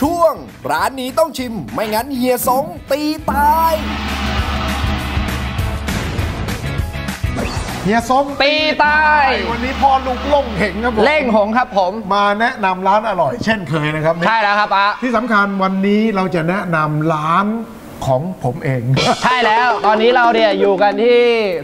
ช่วง ร้านนี้ต้องชิมไม่งั้นเฮียสงตีตายเฮียสงตีตายวันนี้พ่อลูกล่งเหงครับผมเล่งหงครับผม มาแนะนำร้านอร่อยเช่นเคยนะครับใช่แล้วครับป้าที่สำคัญวันนี้เราจะแนะนำร้านของผมเอง ใช่แล้ว ตอนนี้เราเนี่ยอยู่กันที่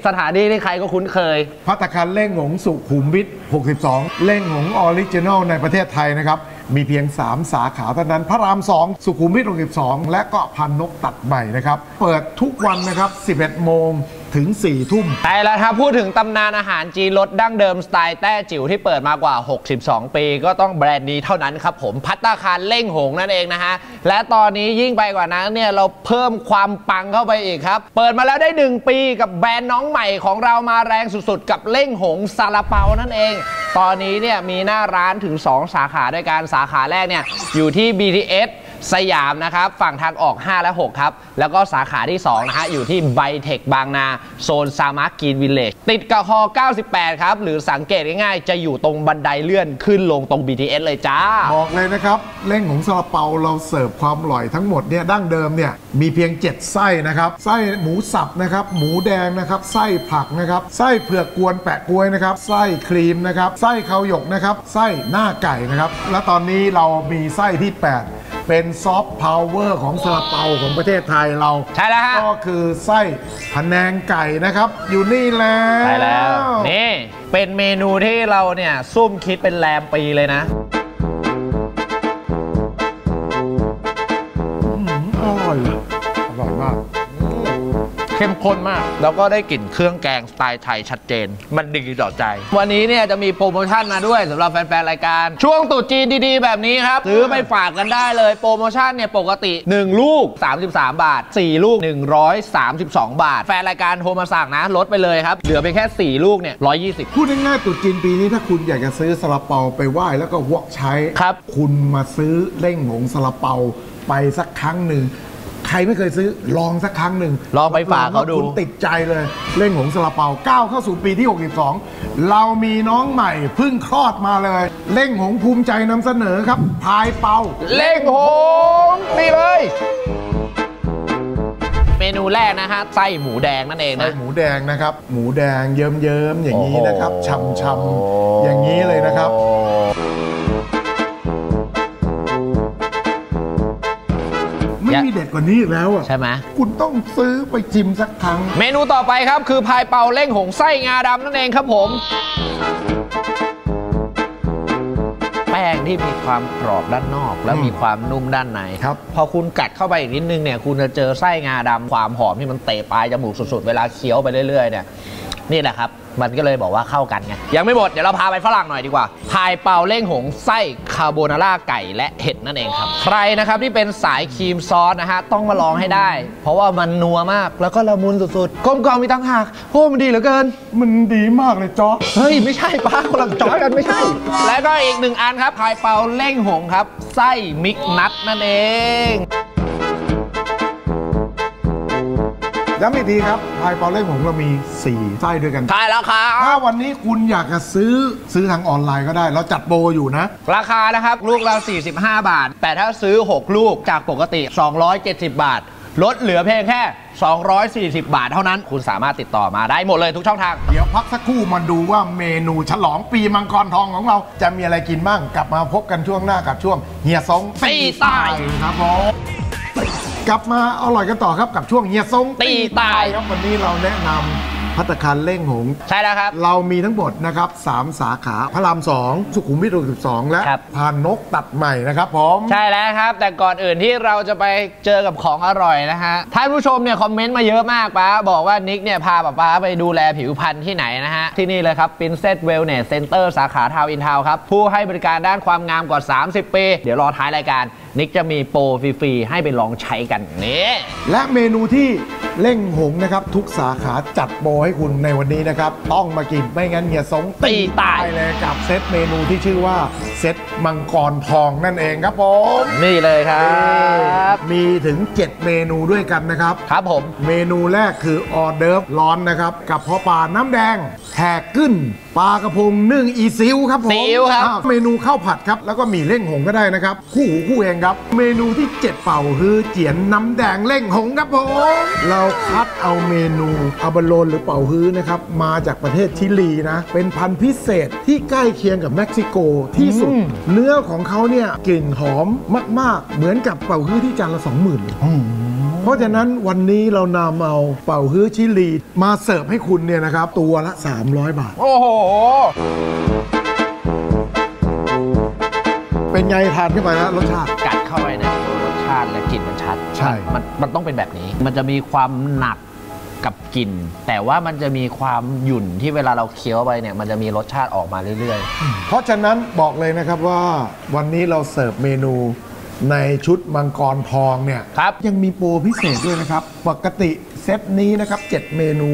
สถานที่ที่ใครก็คุ้นเคย พัตตาคารเล่งหงสุขุมวิท62 เล่งหงษ์ original ในประเทศไทยนะครับ มีเพียง 3 สาขาเท่านั้น พระราม 2 สุขุมวิท62 และก็พรานนกตัดใหม่นะครับ เปิดทุกวันนะครับ 11 โมง ถึง4ทุ่มใช่แล้วครับพูดถึงตำนานอาหารจีนรสดั้งเดิมสไตล์แต้จิ๋วที่เปิดมากว่า 62 ปี ก็ต้องแบรนด์นี้เท่านั้นครับผมภัตตาคารเล่งหงษ์นั่นเองนะฮะ และตอนนี้ยิ่งไปกว่านั้นเนี่ยเราเพิ่มความปังเข้าไปอีกครับ เปิดมาแล้วได้ 1 ปีกับแบรนด์น้องใหม่ของเรามาแรงสุดๆ กับเล่งหงษ์ซาลาเปานั่นเอง ตอนนี้เนี่ยมีหน้าร้านถึง 2 สาขาด้วยกันสาขาแรกเนี่ยอยู่ที่ BTS สยามนะครับ ฝั่งทางออก 5 และ 6 ครับ แล้วก็สาขาที่ 2 นะฮะ อยู่ที่ไบเทคบางนา โซนซามาร์กินวิลเลจติดกับฮอ98 ครับ หรือสังเกตง่ายๆ จะอยู่ตรงบันไดเลื่อนขึ้นลงตรง BTS เลยจ้า บอกเลยนะครับ เล่งหงษ์ซาลาเปาเราเสิร์ฟความอร่อยทั้งหมดเนี่ยดั้งเดิมเนี่ยมีเพียง 7 ไส้นะครับ ไส้หมูสับนะครับหมูแดงนะครับไส้ผักนะครับไส้เผือกกวนแปะก๊วยนะครับไส้ครีมนะครับไส้ข้าวหยกนะครับไส้หน้าไก่นะครับและตอนนี้เรามีไส้ที่ 8 เป็นซอฟต์พาวเวอร์ของซาลาเปาของประเทศไทยเรา ใช่แล้วฮะ ก็คือไส้พะแนงไก่นะครับ อยู่นี่แล้ว ใช่แล้ว นี่ เป็นเมนูที่เราเนี่ยซุ่มคิดเป็นแรมปีเลยนะ เข้มข้นมาก แล้วก็ได้กลิ่นเครื่องแกงสไตล์ไทยชัดเจน มันดีต่อใจ วันนี้เนี่ยจะมีโปรโมชั่นมาด้วยสำหรับแฟนๆรายการ ช่วงตรุษจีนดีๆ แบบนี้ครับซื้อไปฝากกันได้เลยโปรโมชั่นเนี่ยปกติ 1 ลูก 33 บาท 4 ลูก 132 บาท แฟนรายการโทรมาสั่งนะลดไปเลยครับเหลือไปแค่ 4 ลูกเนี่ย120 พูดง่ายๆตรุษจีนปีนี้ถ้าคุณอยากจะซื้อซาลาเปาไปไหว้แล้วก็วอกใช้ครับ คุณมาซื้อเล่งหงซาลาเปาไปสักครั้งหนึ่งใค รไม่เคยซื้อลองสักครั้งหนึ่งลองไปฝากเขาดู คุณติดใจเลยเล่งหงซาลาเปาก้าวเข้าสู่ปีที่ 62 เรามีน้องใหม่เพิ่งคลอดมาเลย เล่งหงภูมิใจนำเสนอครับพายเปาเล่งหงนี่เลยเมนูแรกนะฮะไส้หมูแดงนั่นเองไส้นะหมูแดงนะครับ หมูแดงเยิ้มๆอย่างนี้นะครับโอ้โหช่ำๆอย่างนี้เลยนะครับ ไม่มีเด็ดกว่านี้อีกแล้วอะใช่ไหมคุณต้องซื้อไปชิมสักครั้ง เมนูต่อไปครับคือพายเปาเล่งหงไส้งาดำนั่นเองครับผม แป้งที่มีความกรอบด้านนอก แล้วอืมมีความนุ่มด้านในครับ พอคุณกัดเข้าไปอีกนิดนึงเนี่ย คุณจะเจอไส้งาดำความหอมที่มันเตะปลายจมูกสุดๆ เวลาเคี้ยวไปเรื่อยๆเนี่ยนี่แหละครับ มันก็เลยบอกว่าเข้ากันไงยังไม่หมด เดี๋ยวเราพาไปฝรั่งหน่อยดีกว่า พายเปาเล่งหงไส้คาโบนาร่าไก่และเห็ดนั่นเองครับ ใครนะครับที่เป็นสายครีมซอสนะฮะ ต้องมาลองให้ได้ เพราะว่ามันนัวมากแล้วก็ละมุนสุดๆกลมกล่อมมีตั้งหากโอ้มันดีเหลือเกิน มันดีมากเลยจ๊อเฮ้ย ไม่ใช่ป้าคนละจอยกันไม่ใช่ แล้วก็อีกหนึ่งอันครับพายเปาเล่งหงครับไส้มิกนัทนั่นเอง ย้ำอีกทีครับพายเปาเล่งหงเรามี 4 ไส้ด้วยกันใช่แล้วครัถ้าบวันนี้คุณอยากจะซื้อซื้อทางออนไลน์ก็ได้ เราจัดโปรอยู่นะ ราคานะครับ ลูกละ45 บาท แต่ถ้าซื้อ 6 ลูกจากปกติ 270 บาท ลดเหลือเพียงแค่ 240 บาทเท่านั้น คุณสามารถติดต่อมาได้หมดเลยทุกช่องทาง เดี๋ยวพักสักครู่มาดูว่าเมนูฉลองปีมังกรทองของเรา จะมีอะไรกินบ้าง กลับมาพบกันช่วงหน้ากับช่วงเฮียซงตีตายครับผม กลับมาอร่อยกันต่อครับกับช่วงเฮียซงตีตายครับวันนี้เราแนะนำพัตตาคารเล่งหง ใช่แล้วครับ เรามีทั้งหมดนะครับสามสาขาพระรามสองสุขุมวิท62 และครับ พานนกตัดใหม่นะครับผมใช่แล้วครับ แต่ก่อนอื่นที่เราจะไปเจอกับของอร่อยนะฮะท่านผู้ชมเนี่ยคอมเมนต์มาเยอะมากป้าบอกว่านิกเนี่ยพาป้าป้าไปดูแลผิวพรรณที่ไหนนะฮะ ที่นี่เลยครับ Princess Wellness Center สาขา Town in Town ครับ ผู้ให้บริการด้านความงามกว่า 30 ปี เดี๋ยวรอท้ายรายการ นิกจะมีโปรฟรีๆให้ไปลองใช้กันนี่และเมนูที่เล่งหงษ์นะครับ ทุกสาขาจัดโปรให้คุณในวันนี้นะครับ ต้องมากินไม่งั้นเฮียซ้งตีตายเลยกับเซตเมนูที่ชื่อว่าเซตมังกรทองนั่นเองครับผมนี่เลยครับมีถึง 7 เมนูด้วยกันนะครับครับผมเมนูแรกคือออเดิร์ฟร้อนนะครับกระเพาะปลาน้ำแดงแฮ่กึ๊นปลากระพงนึ่งอีซิวครับผมซีอิ๊วครับอ่าเมนูข้าวผัดครับแล้วก็หมี่เล่งหงษ์ก็ได้นะครับคู่หูคู่เฮงครับ เมนูที่ 7 เป๋าฮื้อเจี๋ยนน้ำแดงเล่งหงษ์ครับผม เราคัดเอาเมนูอาบาโลนหรือเป่าฮื้อนะครับ มาจากประเทศชิลีนะ เป็นพันธุ์พิเศษที่ใกล้เคียงกับเม็กซิโกที่สุด เนื้อของเขาเนี่ยกลิ่นหอมมาก ๆ เหมือนกับเป่าฮื้อที่จานละ20,000เพราะฉะนั้นวันนี้เรานำเอาเป่าฮื้อชิลี มาเสิร์ฟให้คุณเนี่ยนะครับ ตัวละ 300 บาท โอ้โห เป็นไงทานขึ้นไปแล้วรสชาติกัด เข้าไปเนี่ยรสชาติและกลิ่นมันชัดใช่ มันมันต้องเป็นแบบนี้ มันจะมีความหนักกับกลิ่น แต่ว่ามันจะมีความหยุ่นที่เวลาเราเคี้ยวไปเนี่ยมันจะมีรสชาติออกมาเรื่อยเพราะฉะนั้นบอกเลยนะครับว่าวันนี้เราเสิร์ฟเมนู ในชุดมังกรทองเนี่ยครับยังมีโปรพิเศษด้วยนะครับ ปกติเซตนี้นะครับ 7 เมนู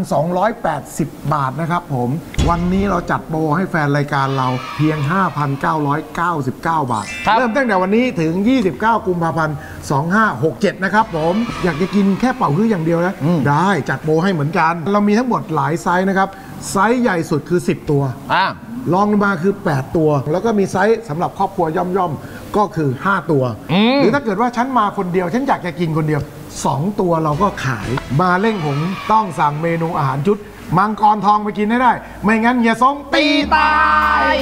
7,280 บาทนะครับผม วันนี้เราจัดโปรให้แฟนรายการเราเพียง 5,999 บาทครับเริ่มตั้งแต่วันนี้ถึง 29 กุมภาพันธ์ 2567 นะครับผม อยากจะกินแค่เป๋าฮื้ออย่างเดียวนะได้จัดโปรให้เหมือนกัน เรามีทั้งหมดหลายไซส์นะครับ ไซส์ใหญ่สุดคือ 10 ตัวๆอะ รองลงมาคือ 8 ตัว แล้วก็มีไซส์สำหรับครอบครัวย่อมๆ ก็คือ 5 ตัวอืมหรือถ้าเกิดว่าฉันมาคนเดียว ฉันอยากจะกินคนเดียว 2 ตัวเราก็ขายมาเล่งหงษ์ต้องสั่งเมนูอาหารชุด มังกรทองไปกินให้ได้ ไม่งั้นเฮียซ้งตีตาย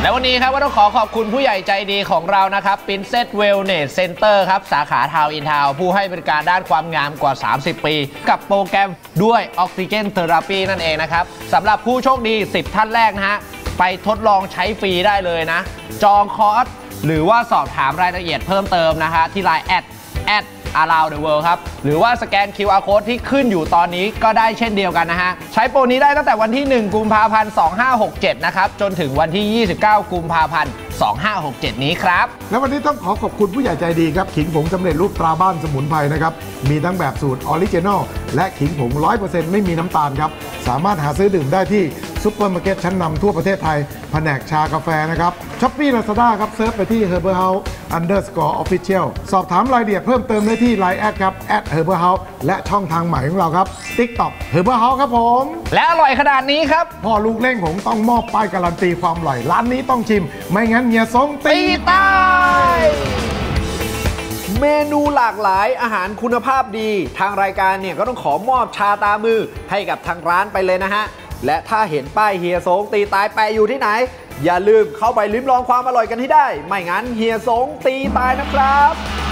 และวันนี้ครับก็ต้องขอขอบคุณผู้ใหญ่ใจดีของเรานะครับ Princess Wellness Center ครับ สาขา Town in Town ผู้ให้บริการด้านความงามกว่า 30 ปี กับโปรแกรมด้วย oxygen therapy นั่นเองนะครับสำหรับผู้โชคดี 10 ท่านแรกนะฮะ ไปทดลองใช้ฟรีได้เลยนะ จองคอร์สหรือว่าสอบถามรายละเอียดเพิ่มเติมนะฮะที่ LINE add at around the world ครับ หรือว่าสแกน QR code ที่ขึ้นอยู่ตอนนี้ก็ได้เช่นเดียวกันนะฮะ ใช้โปรนี้ได้ตั้งแต่วันที่ 1 กุมภาพันธ์ 2567 นะครับ จนถึงวันที่ 29 กุมภาพันธ์ 2567 นี้ครับ แล้ววันนี้ต้องขอขอบคุณผู้ใหญ่ใจดีครับ ขิงผงสำเร็จรูปตราบ้านสมุนไพรนะครับ มีทั้งแบบสูตร original และขิงผง 100%ไม่มีน้ำตาลครับ สามารถหาซื้อดื่มได้ที่ ซุปเปอร์มาร์เก็ตชั้นนำทั่วประเทศไทย แผนกชากาแฟนะครับ Shopee Lazada ครับ search ไปที่ Herbal House underscore official สอบถามรายละเอียดเพิ่มเติมได้ที่ Line แอดครับ at Herbal House และช่องทางใหม่ของเราครับ TikTok Herbal House ครับผม และอร่อยขนาดนี้ครับพ่อลูกเล่งผมต้องมอบป้ายการันตีความอร่อยร้านนี้ต้องชิม ไม่งั้นเฮียซงตีตีตาย เมนูหลากหลายอาหารคุณภาพดี ทางรายการเนี่ยก็ต้องขอมอบชาตามือให้กับทางร้านไปเลยนะฮะ และถ้าเห็นป้ายเฮียสงตีตายแปะอยู่ที่ไหน อย่าลืมเข้าไปลิ้มลองความอร่อยกันให้ได้ ไม่งั้นเฮียสงตีตายนะครับ